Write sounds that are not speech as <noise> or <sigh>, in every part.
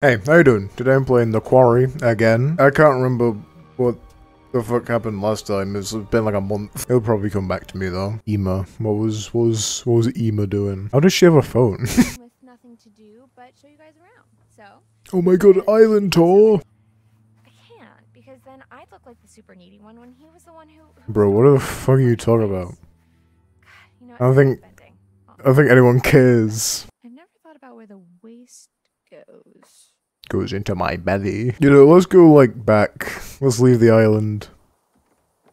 Hey, how you doing? Today I'm playing The Quarry again. I can't remember what the fuck happened last time. It's been like a month. It'll probably come back to me though. Emma. What was what was what was Emma doing? How does she have a phone? <laughs> with nothing to do but show you guys around. So oh my god, island tour! I can't because then I'd look like the super needy one when he was the one who. who Bro, what the fuck are you talking about? You know, I don't think-. I don't think anyone cares. I've never thought about where the waste goes. Into my belly. You know, let's go like back. Let's leave the island.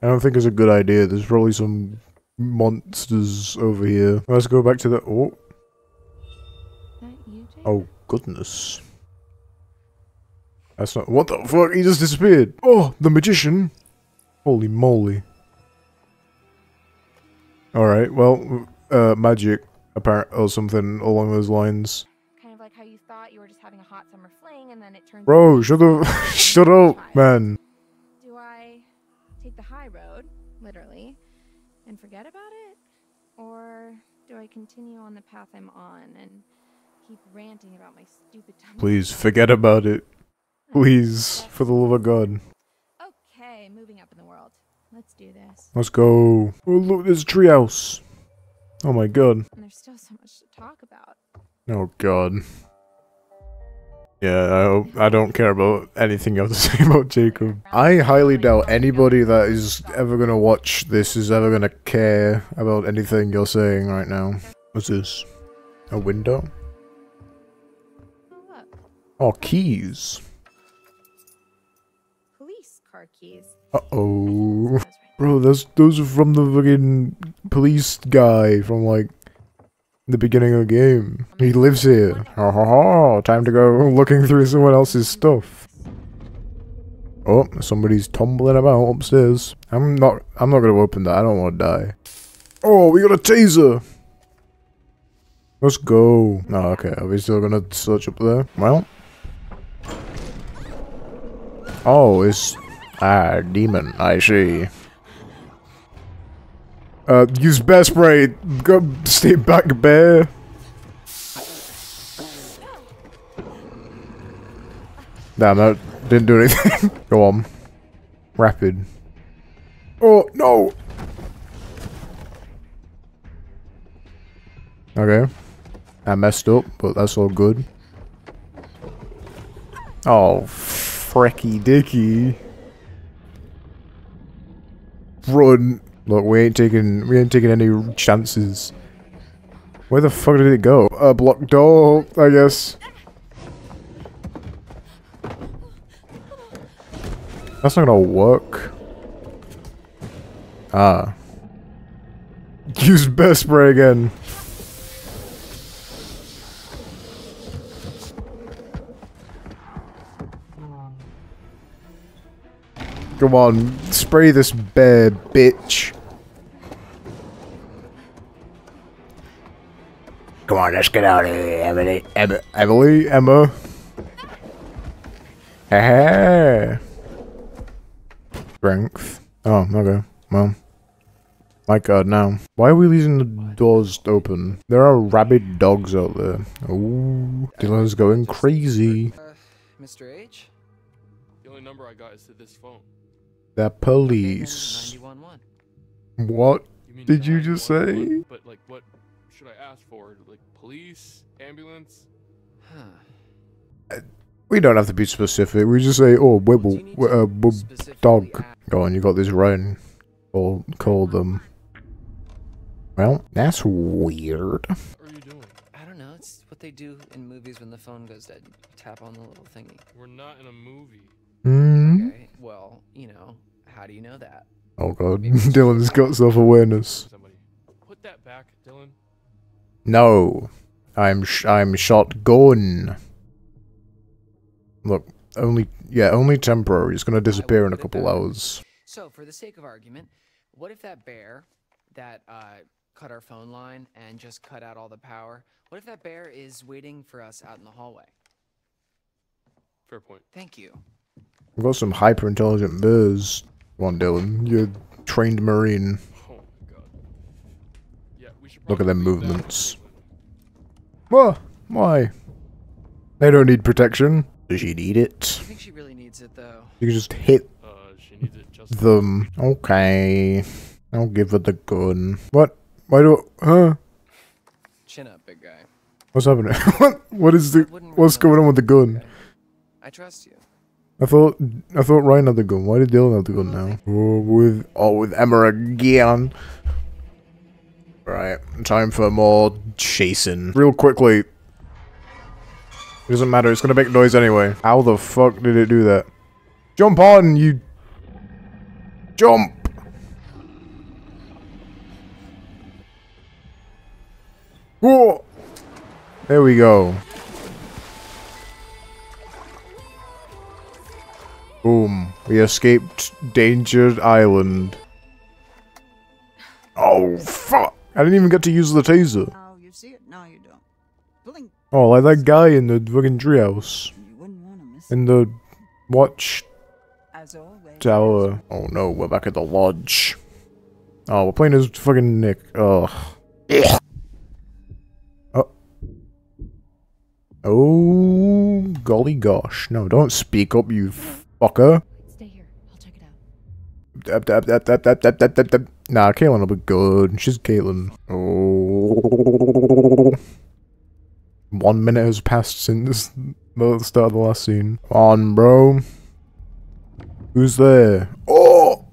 I don't think it's a good idea. There's probably some monsters over here. Let's go back to the. Oh, oh goodness. That's not. What the fuck? He just disappeared. Oh, the magician. Holy moly. Alright, well, uh, magic, apparent, or something along those lines. You thought you were just having a hot summer fling, and then it turns. Bro, shut <laughs> up. shut up, man. Do I take the high road, literally, and forget about it, or do I continue on the path I'm on and keep ranting about my stupid dumb? Please, forget about it. Please, for the love of God. Okay, moving up in the world. Let's do this. Let's go. Oh, look, there's a treehouse. Oh my god. And there's still so much to talk about. Oh god. Yeah, I, hope- I don't care about anything you have to say about Jacob. I highly doubt anybody that is ever gonna watch this is ever gonna care about anything you're saying right now. What's this? A window? Oh. Oh, keys. Police car keys. Uh-oh. Bro, those those are from the fucking police guy from like the beginning of the game. He lives here. Ha ha ha! Time to go looking through someone else's stuff. Oh, somebody's tumbling about upstairs. I'm not. I'm not gonna open that. I don't want to die. Oh, we got a taser. Let's go. No, okay. Are we still gonna search up there? Well. Oh, it's ah demon. I see. Uh, use best spray. Go stay back, bear. Damn, that didn't do anything. <laughs> Go on. Rapid. Oh, no! Okay. I messed up, but that's all good. Oh, frecky dicky. Run. Look, we ain't taking we ain't taking any chances. Where the fuck did it go? A blocked door, I guess. That's not gonna work. Ah. Use best spray again. Come on, spray this bear, bitch. Come on, let's get out of here, Emily. Emma, Emily, Emma. Hey. Strength. Oh, okay. Well. My god, now. Why are we leaving the doors open? There are rabid dogs out there. Ooh. Dylan's going crazy. Uh, Mr. H? The only number I got is to this phone. The police. What? You Did you just say? But like, what should I ask for? Like, police, ambulance? Huh. We don't have to be specific. We just say, oh, What do wibble, you need wi- uh, wib- dog. Go on, you got this right. Call, call them. Well, that's weird. What are you doing? I don't know. It's what they do in movies when the phone goes dead. You tap on the little thingy. We're not in a movie. Hmm. Okay. Well, you know. How do you know that? Oh god, <laughs> Dylan's got self-awareness. Somebody, put that back, Dylan. No, I'm sh- I'm shotgun. Look, only yeah, only temporary. It's gonna disappear in a couple hours. So, for the sake of argument, what if that bear that uh, cut our phone line and just cut out all the power? What if that bear is waiting for us out in the hallway? Fair point. Thank you. We've got some hyper intelligent bears. Come on, Dylan, you're a trained marine. Oh my god. Yeah, we should Look at probably them movements. alone. What? Why? They don't need protection. Does she need it? I think she really needs it though. You can just hit Uh, she needs it just. them. Okay. I'll give her the gun. What? Why do huh? Chin up, big guy. What's happening? <laughs> what? What is the? What's going on with the gun? I trust you. I thought I thought Ryan had the gun. Why did Dylan have the gun now? Oh, with oh with Emma again. Right, time for more chasing. Real quickly. It doesn't matter. It's gonna make noise anyway. How the fuck did it do that? Jump on, you. Jump. Whoa. There we go. Boom. We escaped Danger Island. Oh, fuck. I didn't even get to use the taser. Oh, you see it, now you don't. Blink, Oh, like that guy in the fucking treehouse. you wouldn't want to miss In the watch tower. Oh no, we're back at the lodge. Oh, we're playing as fucking Nick. Ugh. Oh. Oh, golly gosh. No, don't speak up, you fucker. Nah, Kaitlyn will be good. She's Kaitlyn. Oh. One minute has passed since the start of the last scene. On, bro. Who's there? Oh!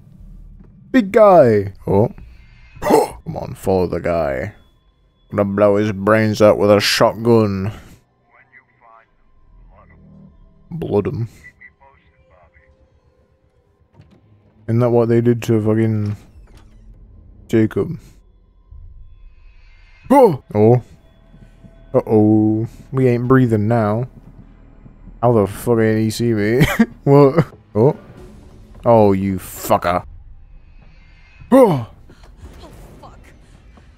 Big guy! Oh. <gasps> Come on, follow the guy. Gonna blow his brains out with a shotgun. Blood him. Isn't that what they did to fucking Jacob? Oh! Oh. Uh oh. We ain't breathing now. How the fuck ain't he see me? <laughs> what? Oh. Oh, you fucker. Oh!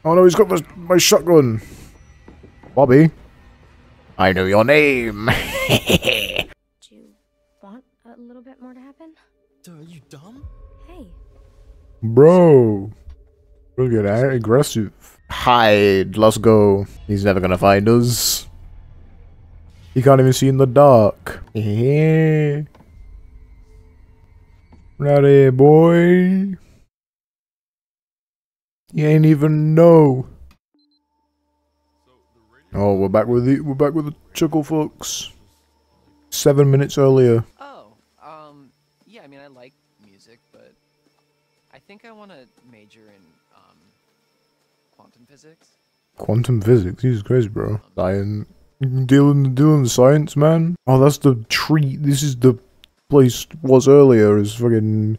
Oh no, he's got my, my shotgun. Bobby. I know your name. <laughs> Do you want a little bit more to happen? Dude, are you dumb? Hey, Bro. Look at that. Aggressive. Hide. Let's go. He's never gonna find us. He can't even see in the dark. Yeah. Right here, boy. You ain't even know. Oh, we're back with the we're back with the chuckle folks. Seven minutes earlier. Yeah. I mean, I like music, but I think I want to major in um, quantum physics. Quantum physics, Jesus Christ, bro. Science. Dealing, dealing science, man. Oh, that's the tree. This is the place was earlier. Is fucking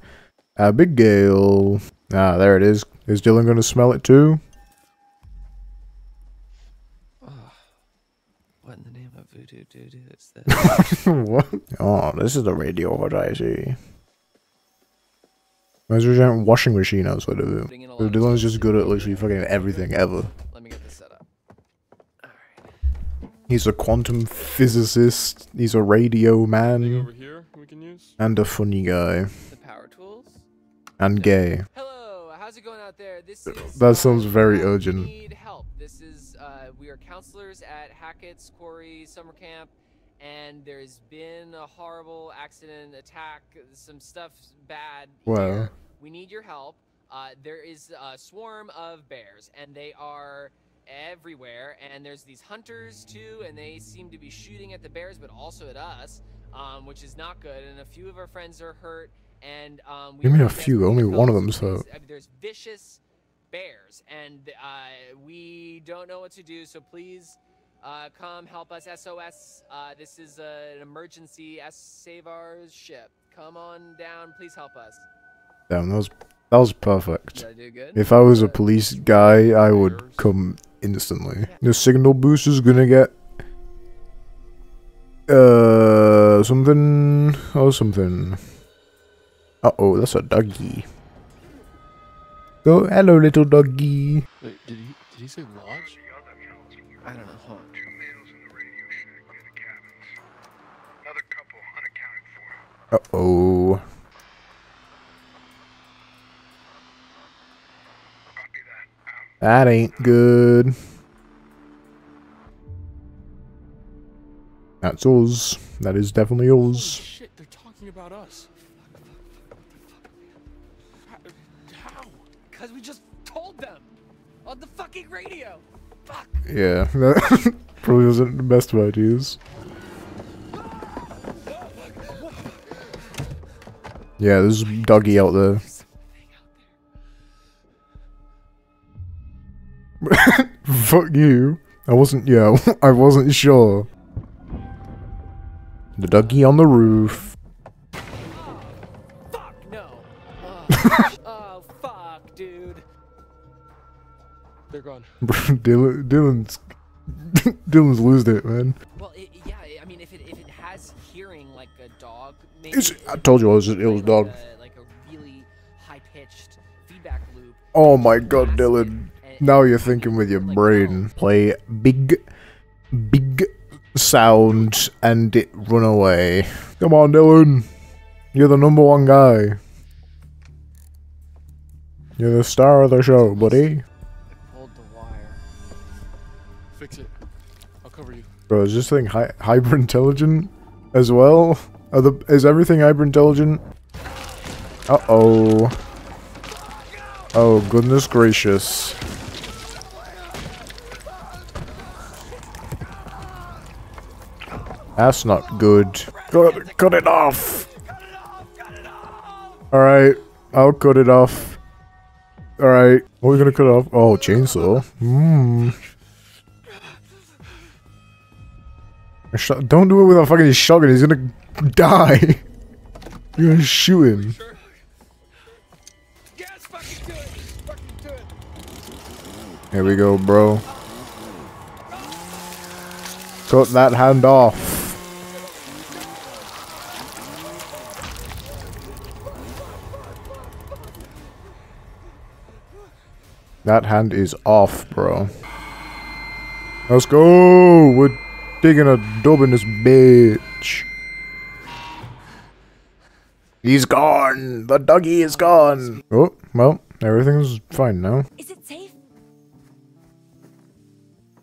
Abigail. Ah, there it is. Is Dylan gonna smell it too? What in the name of voodoo doo is this? what? Oh, this is the radio what I see. There's a giant washing machine outside of it. Putting in a So lot of Dylan's just good at literally fucking everything ever. Let me get this set up. Alright. He's a quantum physicist. He's a radio man. over here we can use. And a funny guy. The power tools. And gay. Hello, how's it going out there? This is. That sounds very urgent. Need help. This is. We are counselors at Hackett's Quarry Summer Camp, and there's been a horrible accident, attack, some stuff bad. Wow. We need your help. Uh, there is a swarm of bears, and they are everywhere. And there's these hunters too, and they seem to be shooting at the bears, but also at us, um, which is not good. And a few of our friends are hurt. And um, we You mean a few? Only one of them's so hurt. I mean, there's vicious bears, and uh, we don't know what to do. So please uh, come help us. SOS. Uh, this is uh, an emergency. S- save our ship. Come on down. Please help us. Damn, that was that was perfect. I do good? If I was a police guy, I would come instantly. The signal boost is gonna get uh something or something. Uh oh, that's a doggy. Go, hello, little doggy. Wait, did he did he say lodge? I don't know. Hold on. Uh oh. That ain't good. That's us. That is definitely Holy shit, they're talking about us. Because we just told them on the fucking radio. Fuck. Yeah, <laughs> that probably wasn't the best of ideas. Yeah, there's a Dougie out there. <laughs> Fuck you. I wasn't, yeah, <laughs> I wasn't sure. The Dougie on the roof. They're. <laughs> Dylan, Dylan's, <laughs> Dylan's losing it, man. Well, it, yeah. I mean, if it if it has hearing like a dog, maybe. It's- I told you it was- it was like dog. A, like a really high pitched feedback loop. Oh my god, mask it, Dylan. Now you're thinking with your like, brain. oh, Play big, big sound and it run away. Come on, Dylan. You're the number one guy. You're the star of the show, buddy. Bro, is this thing hy- hyper intelligent as well? The is everything hyper intelligent? Uh oh. Oh goodness gracious. That's not good. Cut, cut it off. Alright, I'll cut it off. Alright, what are we gonna cut off? Oh, chainsaw. Hmm. Don't do it with a fucking shotgun. He's gonna die. <laughs> You're gonna shoot him. Here we go, bro. Cut that hand off. That hand is off, bro. Let's go! We're digging a dub in this bitch. He's gone! The doggy is gone! Oh, well, everything's fine now. Is it safe?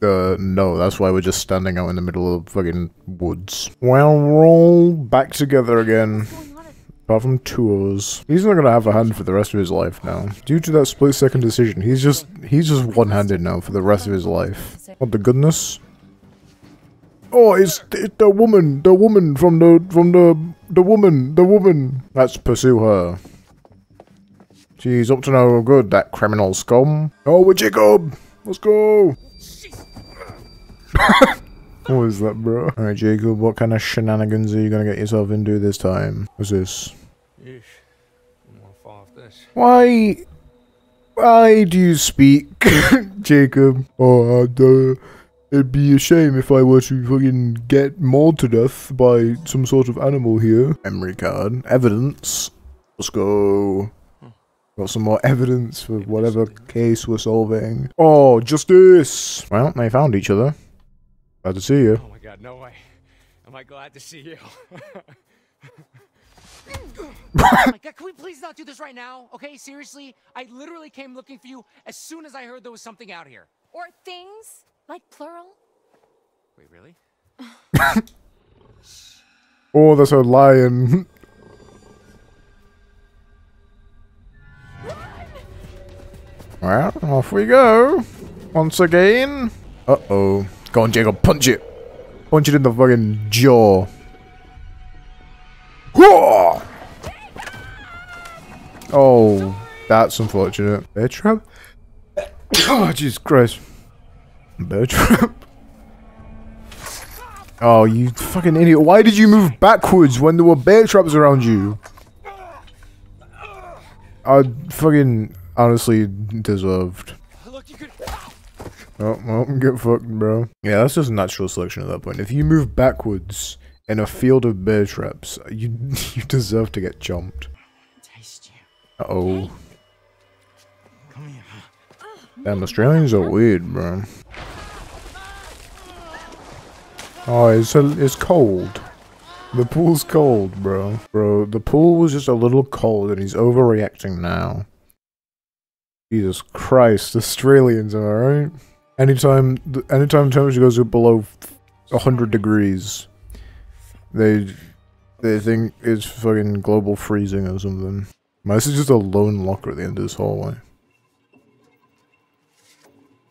Uh, no, that's why we're just standing out in the middle of the fucking woods. Well, we're all back together again. What's going on? Apart from tours. He's not gonna have a hand for the rest of his life now. Due to that split second decision, he's just he's just one handed now for the rest of his life. What the goodness? Oh, it's, it's the woman, the woman from the from the the woman, the woman. Let's pursue her. She's up to no good, that criminal scum. Oh, we're Jacob. Let's go. <laughs> what was that, bro? Alright, Jacob, what kind of shenanigans are you gonna get yourself into this time? What's this? Yeesh. I'm gonna fall off this. Why? Why do you speak, <laughs> Jacob? Oh, uh, it'd be a shame if I were to fucking get mauled to death by some sort of animal here. Memory card. Evidence. Let's go. Hmm. Got some more evidence for whatever case we're solving. Oh, justice! Well, they found each other. Glad to see you. Oh my god, no way. Am I glad to see you? <laughs> Oh my god, can we please not do this right now? Okay, seriously? I literally came looking for you as soon as I heard there was something out here. Or things? Like plural? Wait, really? <laughs> Oh, there's a lion. <laughs> well, off we go. Once again. Uh-oh. Go on, Jacob. Punch it. Punch it in the fucking jaw. Whoa! Oh, that's unfortunate. Bear trap? <coughs> oh, Jesus Christ. Bear trap? Oh, you fucking idiot. Why did you move backwards when there were bear traps around you? I fucking honestly deserved. Look, you could. Oh, well, get fucked, bro. Yeah, that's just natural selection at that point. If you move backwards in a field of bear traps, you <laughs> you deserve to get chomped. Taste you. Uh oh. Damn, Australians are weird, bro. Oh, it's a, it's cold. The pool's cold, bro. Bro, the pool was just a little cold and he's overreacting now. Jesus Christ, Australians, am I right? Anytime, anytime temperature goes below 100 degrees, They they think it's fucking global freezing or something. This is just a lone locker at the end of this hallway.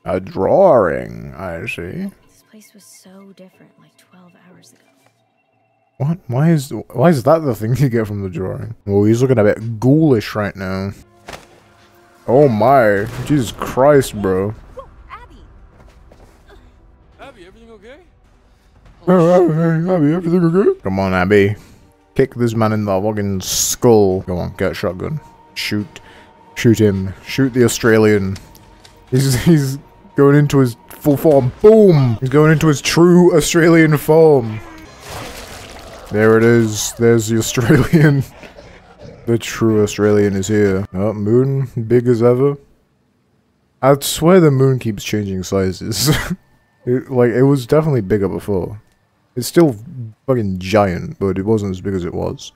A drawing, I see. Place was so different like 12 hours ago. What? Why is why is that the thing you get from the drawing? Oh, he's looking a bit ghoulish right now. Oh my, Jesus Christ, bro. Abby! Abby, everything okay? Oh, Abby, Abby, everything okay? Come on, Abby. Kick this man in the fucking skull. Go on, get a shotgun. Shoot. Shoot him. Shoot the Australian. He's, he's going into his full form. Boom! He's going into his true Australian form. There it is. There's the Australian. <laughs> The true Australian is here. Oh, moon, big as ever. I swear the moon keeps changing sizes. <laughs> it, like, it was definitely bigger before. It's still fucking giant, but it wasn't as big as it was.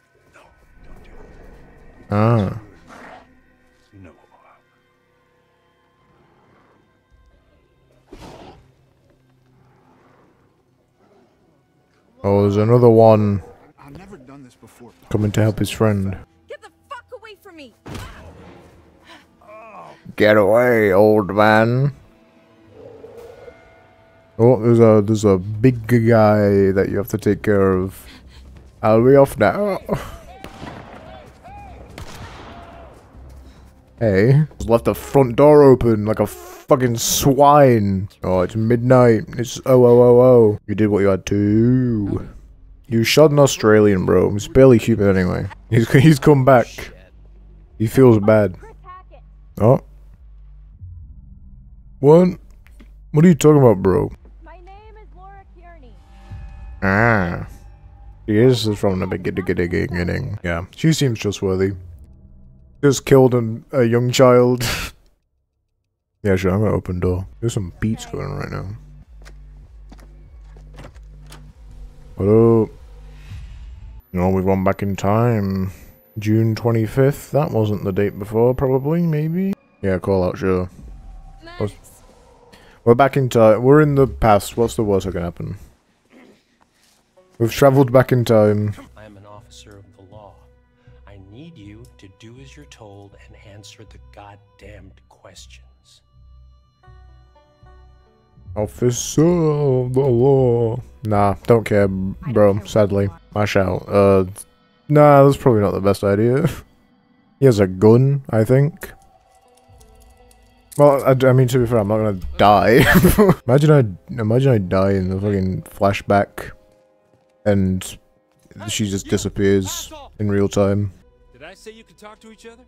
Ah. Oh, there's another one I've never done this before. coming to help his friend. Get the fuck away from me! Get away, old man. Oh, there's a there's a big guy that you have to take care of. Are we off now. Hey, just left the front door open like a fucking swine. Oh, it's midnight. It's oh oh oh oh. You did what you had to. You shot an Australian, bro. He's barely human anyway. He's he's come back. He feels bad. Oh. What? What are you talking about, bro? My name is Laura Kearney. Ah. She is from the beginning. Yeah, she seems trustworthy. Just killed an, a young child. Yeah, sure, I'm gonna open door. There's some beats going on right now. Up? No, we've gone back in time. June 25th. That wasn't the date before, probably, maybe? Yeah, call out, sure. Nice. We're back in time. We're in the past. What's the worst that can happen? We've traveled back in time. I am an officer of the law. I need you to do as you're told and answer the goddamned questions. Officer of the law. Nah, don't care, bro. Sadly, I shall. Uh, nah, that's probably not the best idea. <laughs> he has a gun, I think. Well, I, I mean, to be fair, I'm not gonna die. <laughs> imagine I, imagine I die in the fucking flashback, and she just disappears in real time. Did I say you could talk to each other?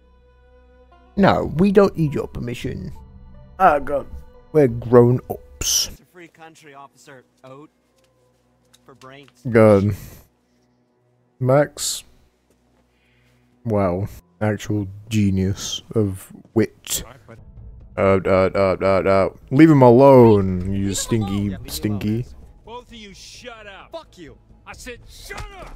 No, we don't need your permission. Ah, God. We're grown ups. It's a free country, Officer Oat. For brains. God. Max. Wow. Actual genius of wit. Uh, uh, uh, uh, uh. Leave him alone, you stinky, stinky. Both of you shut up. Fuck you. I said shut up.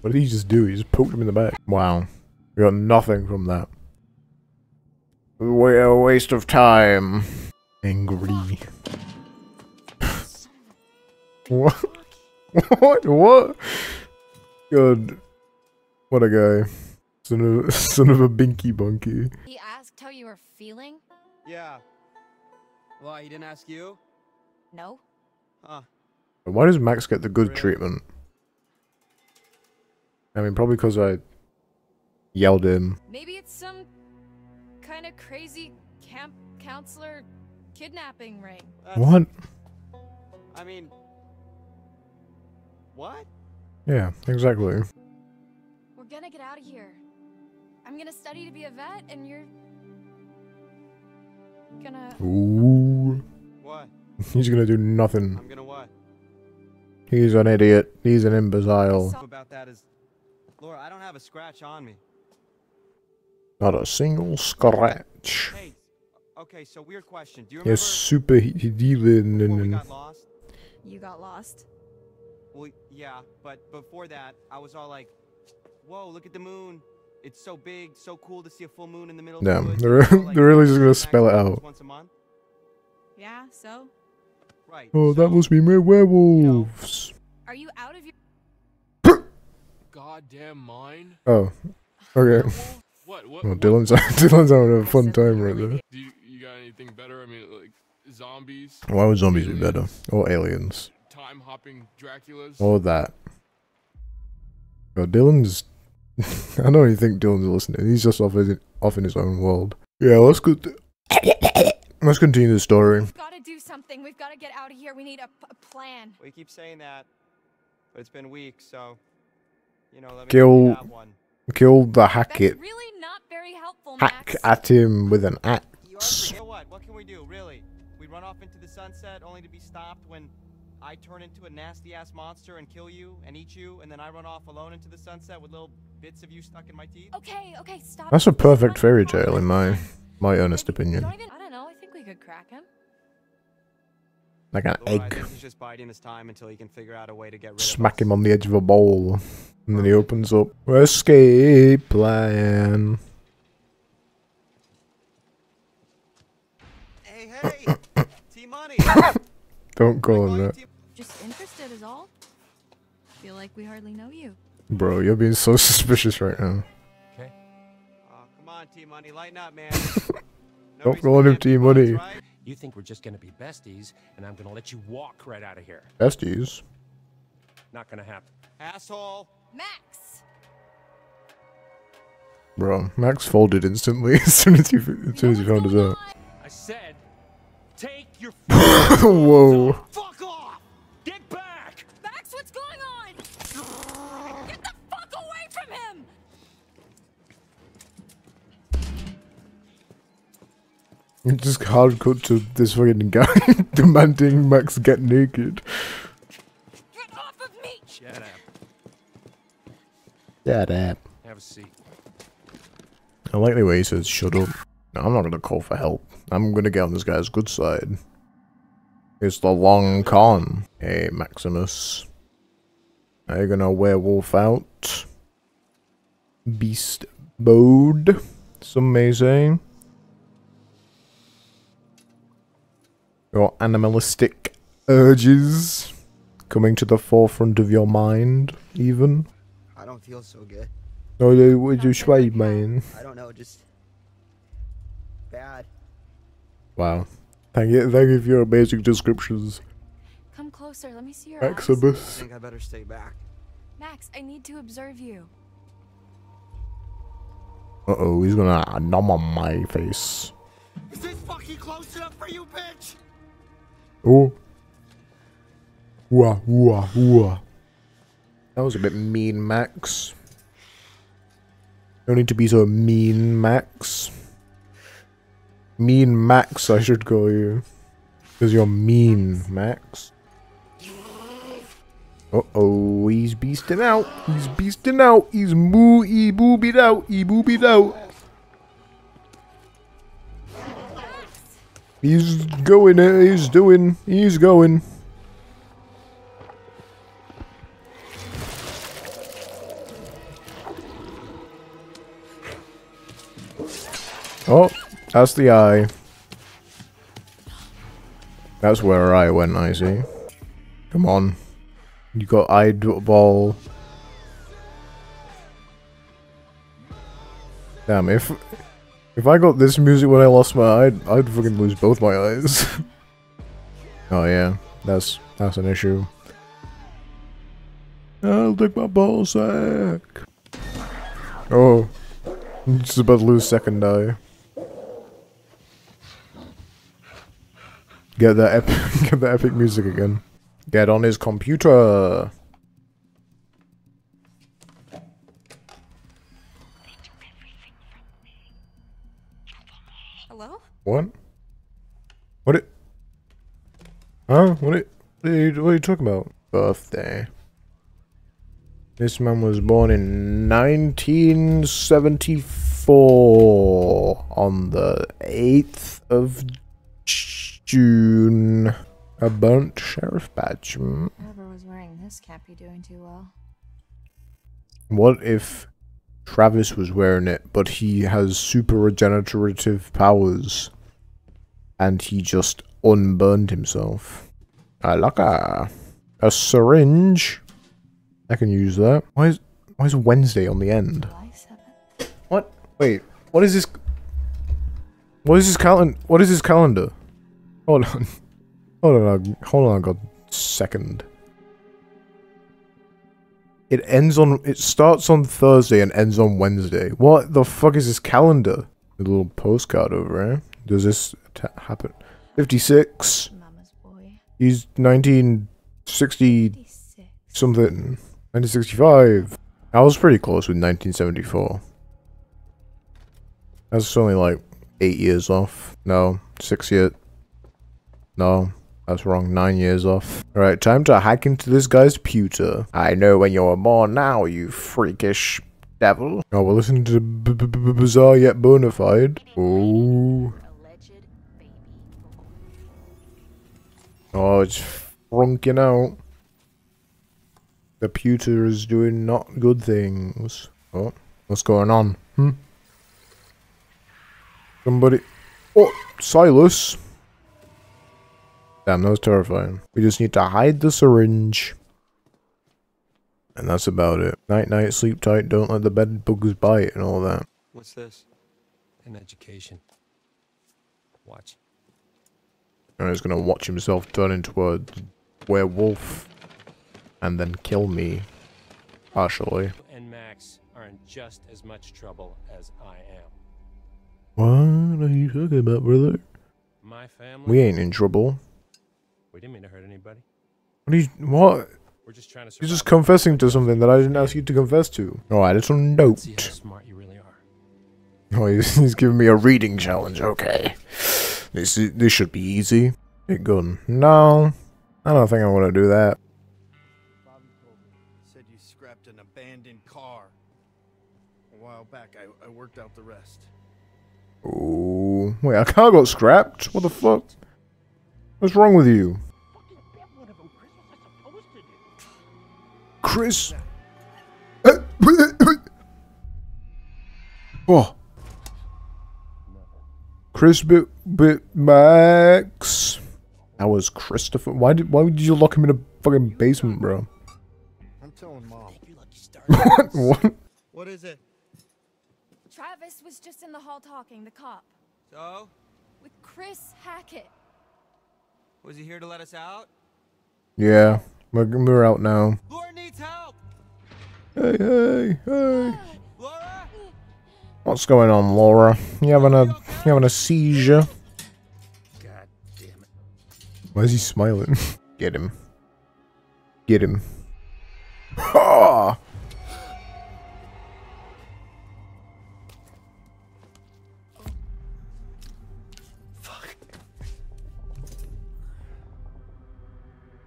What did he just do? He just poked him in the back. Wow. We got nothing from that. Wa- A waste of time. Angry. what? What? What? God. What a guy. Son of, <laughs> son of a binky bunky. He asked how you were feeling? Yeah. Why, he didn't ask you? No. Huh. Why does Max get the good Really? treatment? I mean, probably because I yelled at him. Maybe it's some kind of crazy camp counselor kidnapping ring. That's- What? I mean... What? Yeah, exactly. We're gonna get out of here. I'm gonna study to be a vet, and you're gonna. Ooh. What? <laughs> He's gonna do nothing. I'm gonna what? He's an idiot. He's an imbecile. About that is... Laura, I don't have a scratch on me. Not a single scratch. Hey, okay, so weird question. Do you remember Yes, super he- healing we got lost? You got lost. Well, yeah, but before that, I was all like, "Whoa, look at the moon! It's so big, so cool to see a full moon in the middle." Yeah, of the woods." <laughs> they're- like, they're really just gonna spell it out. Once a month, Yeah. So, right? Oh, that so- must be my werewolves. are you out of your? <coughs> goddamn mind? Oh. Okay. <laughs> What? What? Well, what- Dylan's <laughs> Dylan's having a fun time right there. Do you, you got anything better? I mean, like zombies, Why would zombies be better? Or aliens? time hopping Draculas. Or that? Well, Dylan's. <laughs> I don't even think Dylan's listening. He's just off, his, off in his own world. Yeah, let's go. let's continue the story. We've got to do something. We've got to get out of here. We need a, p- a plan. We keep saying that, but it's been weeks, so you know. Let me Kill- have one. Kill the That's Hackett. really not very helpful, Hack at him with an You axe. So what? What can we do, really? We run off into the sunset only to be stopped when I turn into a nasty ass monster and kill you and eat you, and then I run off alone into the sunset with little bits of you stuck in my teeth. Okay, okay, stop. That's a perfect fairy a tale in my <laughs> my earnest opinion. don't even- I don't know. I think we could crack him. Like an Well, egg. he's just biding his time until he can figure out a way to get rid Smack of us. him on the edge of a bowl. And then he opens up. Escape plan. Hey, hey! T-Money! <coughs> Don't call him that. Just interested is all. Feel like we hardly know you. Bro, you're being so <laughs> suspicious right now. Oh, come on, T-Money, lighten up, man. <coughs> Don't call him T-Money. You think we're just gonna be besties, and I'm gonna let you walk right out of here. Besties. Not gonna happen. Asshole! Max! Bro, Max folded instantly <laughs> as soon as he, as soon as he found us out. I said, take your <laughs> Whoa. fuck off! Get back! Max, what's going on? Get the fuck away from him! You just hard cut to this fucking guy <laughs> demanding Max get naked. Get off of me! Shut up. Yeah, that. Have a seat. I like the way he says, shut up. No, I'm not gonna call for help. I'm gonna get on this guy's good side. It's the long con. Hey, Maximus. Are you gonna werewolf out? Beast mode, some may say. Your animalistic urges coming to the forefront of your mind, even. I don't feel so good. Oh, yeah, what do you say, man? I don't know, just bad. Wow. Thank you, thank you for your amazing descriptions, Come closer. Let me see your eyes. I think I better stay back. Max, I need to observe you. Uh oh, he's gonna numb on my face. Is this fucking close enough for you, bitch? Oh. Wah, wah, wah. That was a bit mean, Max. Don't need to be so mean, Max. Mean Max, I should call you. Because you're mean, Max. Uh oh, he's beasting out. He's beasting out. He's moo, he boobied out. He boobied out. He's going, he's doing, he's going. That's the eye. That's where I went, I see. Come on. You got eyeball. Damn, if if I got this music when I lost my eye, I'd, fucking lose both my eyes. <laughs> oh yeah, that's that's an issue. I'll take my ball sack. Oh, I'm just about to lose second eye. Get that epic, <laughs> get the epic music again. Get on his computer. Hello? What? What it? Huh? What it? What are you, what are you talking about? Birthday. This man was born in 1974 on the 8th of June. A burnt sheriff badge. Hmm. Whoever was wearing this can't be doing too well. What if Travis was wearing it, but he has super regenerative powers, and he just unburned himself? I like a a syringe. I can use that. Why is Why is Wednesday on the end? What? Wait, what is this? What is this calendar? What is this calendar? Hold on. Hold on, hold on, I got second. It ends on, it starts on Thursday and ends on Wednesday. What the fuck is this calendar? A little postcard over here. Does this happen? 56. He's 1960 something. 1965. I was pretty close with 1974. That's only like eight years off. No, six years. No, that's wrong. Nine years off. Alright, time to hack into this guy's pewter. I know when you're born now, you freakish devil. Oh, we're listening to b -b -b Bizarre Yet Bonafide. Oh. Oh, it's frunking out. The pewter is doing not good things. Oh, what's going on? Hmm? Somebody... Oh, Silas. Damn, that was terrifying. We just need to hide the syringe. And that's about it. Night night, sleep tight, don't let the bed bugs bite and all that. What's this? An education. Watch. And he's gonna watch himself turn into a werewolf. And then kill me. Partially. And Max are in just as much trouble as I am. What are you talking about, brother? My family. We ain't in trouble. We didn't mean to hurt anybody. What are you, what? We're just trying to You're just confessing to something that I didn't ask you to confess to. Oh, a little note. See how smart you really are. Oh, he's, he's giving me a reading challenge. Okay. This, this should be easy. Get gun. No. I don't think I want to do that. Bobby told me. Said you scrapped an abandoned car. A while back, I, I worked out the rest. Oh, wait, our car got scrapped? What the fuck? What's wrong with you? Chris? <coughs> oh. Chris bit, bit Max. That was Christopher. Why did why did you lock him in a fucking basement, bro? I'm telling mom. <laughs> what? What? What is it? Travis was just in the hall talking, the cop. So? With Chris Hackett. Was he here to let us out? Yeah, we're, we're out now. Laura needs help! Hey, hey, hey. Laura? What's going on, Laura? You having a you having a seizure? God damn it. Why is he smiling? <laughs> Get him. Get him. Ha!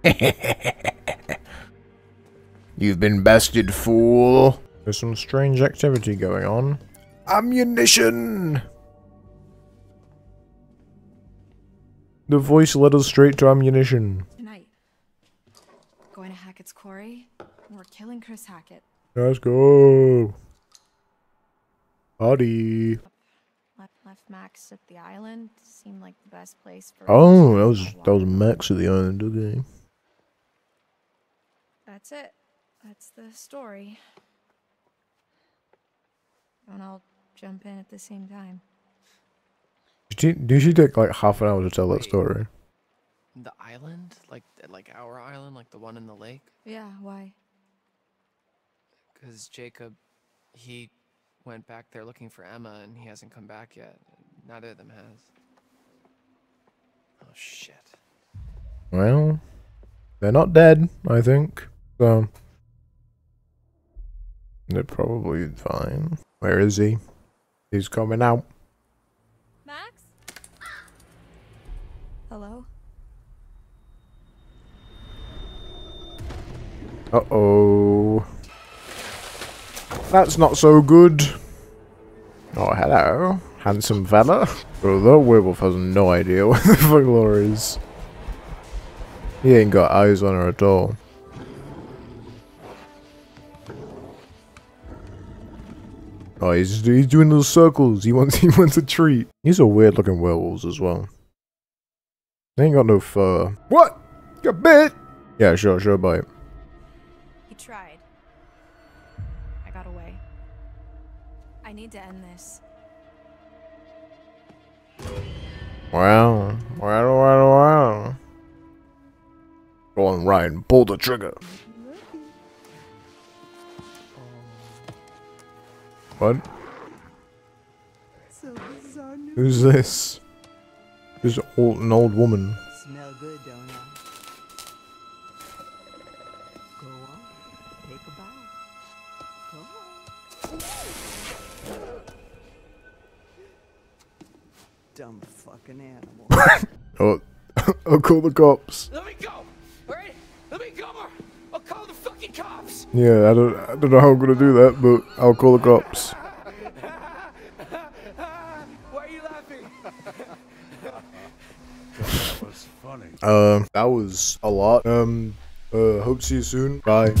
<laughs> You've been bested, fool. There's some strange activity going on. Ammunition! The voice led us straight to ammunition. Tonight. Going to Hackett's quarry. We're killing Chris Hackett. Let's go. Buddy. Left, left Max at the island. Seemed like the best place for. Oh, that was that was Max at the island, okay. That's it. That's the story. And I'll jump in at the same time. Did she, did she take like half an hour to tell that story? The island? Like like our island, like the one in the lake? Yeah, why? Because Jacob, he went back there looking for Emma and he hasn't come back yet. Neither of them has. Oh shit. Well, they're not dead, I think. So they're probably fine. Where is he? He's coming out. Max? Hello? Uh-oh. That's not so good. Oh, hello. Handsome fella. Bro, the werewolf has no idea <laughs> where the fuck Laura is. He ain't got eyes on her at all. Oh, he's he's doing those circles. He wants <laughs> he wants a treat. These are weird looking werewolves as well. They ain't got no fur. What? Got bit? Yeah, sure, sure, bite. He tried. I got away. I need to end this. Wow. Wow, wow, wow. Go on, Ryan. Pull the trigger. What? So bizarre. Who's this? Who's old, an old woman? Smell good, don't I? Go on. Take a bite. Go on. Dumb fucking animal. <laughs> Oh, I'll <coughs> oh, call the cops. Let me go! Alright? Let me go cops! Yeah, I don't, I don't know how I'm gonna do that, but I'll call the cops. Why are you laughing? That was funny. Um, that was a lot. Um, uh, hope to see you soon. Bye.